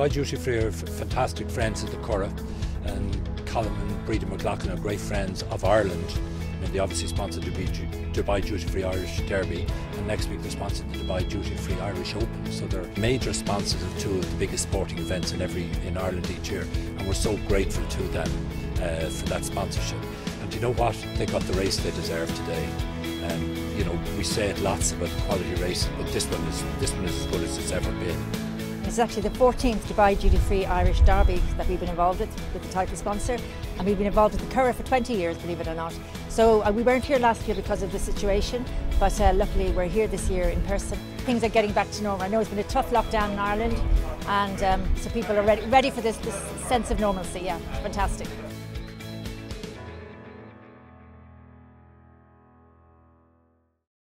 Dubai Duty Free are fantastic friends of the Curragh and Colm and Breda McLoughlin are great friends of Ireland. I mean, they obviously sponsored the Dubai Duty Free Irish Derby and next week they're sponsoring the Dubai Duty Free Irish Open. So they're major sponsors of two of the biggest sporting events in every in Ireland each year and we're so grateful to them uh, for that sponsorship. And you know what? They got the race they deserve today. Um, you know, we say it lots about quality racing, but this one is this one is as good as it's ever been. It's actually the 14th Dubai Duty Free Irish Derby that we've been involved with, with the title sponsor, and we've been involved with the Curragh for 20 years, believe it or not. So uh, we weren't here last year because of the situation, but uh, luckily we're here this year in person. Things are getting back to normal. I know it's been a tough lockdown in Ireland, and um, so people are ready, ready for this, this sense of normalcy. Yeah, fantastic.